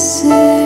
see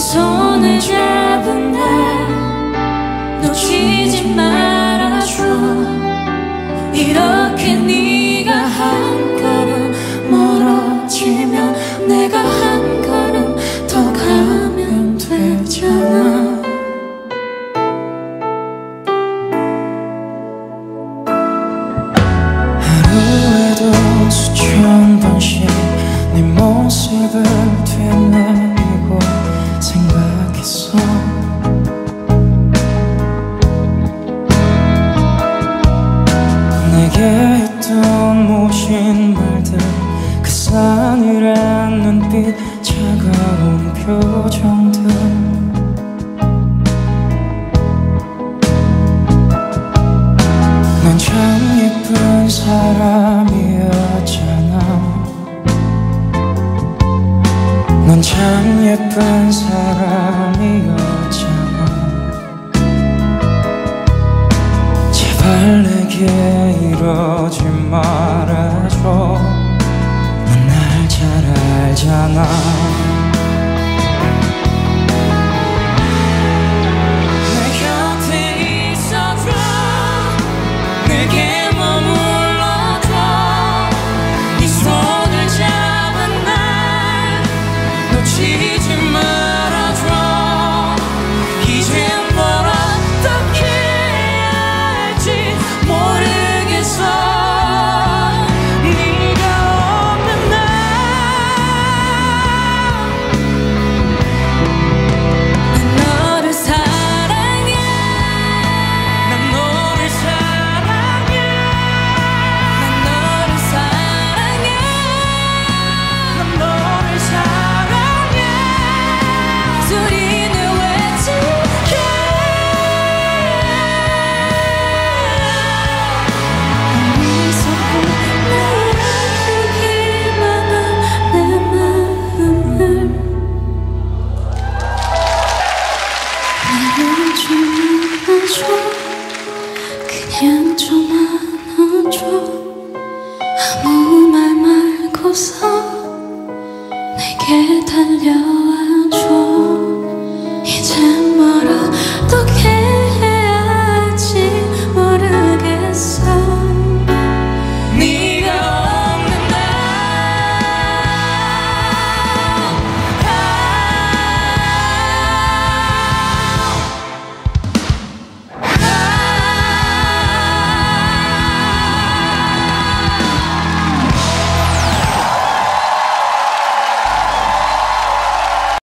손을 잡은 날 놓치지 말아줘. 이렇게 네가 한 걸음 멀어지면 내가 한 걸음 더 가면 되잖아. 했던 모신 말들 그 싸늘한 눈빛 차가운 표정들. 난 참 예쁜 사람이었잖아. 난참 예쁜 사람이었잖아. 제발 내게 じ啊。 그냥 좀 안아줘. 아무 말 말고서